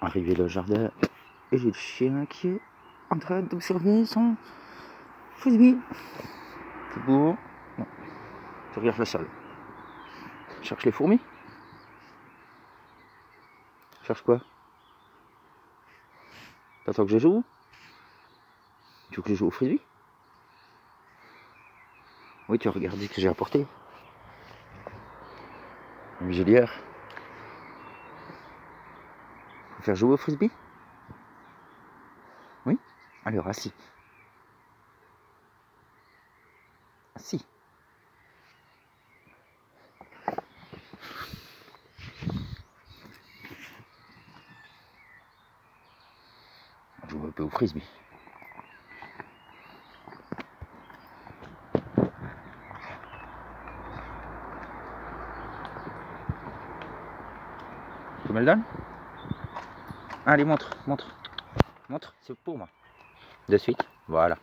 arrivé le jardin et j'ai le chien qui est en train d'observer son frisbee. C'est beau. Non. Tu regardes le sol. Cherche les fourmis. Cherche quoi? T'attends que je joue? Tu veux que je joue au frisbee Oui, tu as regardé ce que j'ai apporté. Une. Faire jouer au frisbee? Oui? Alors, assis. Assis. On joue un peu au frisbee. Tu me le donnes Allez, montre, montre. Montre, c'est pour moi. De suite, voilà.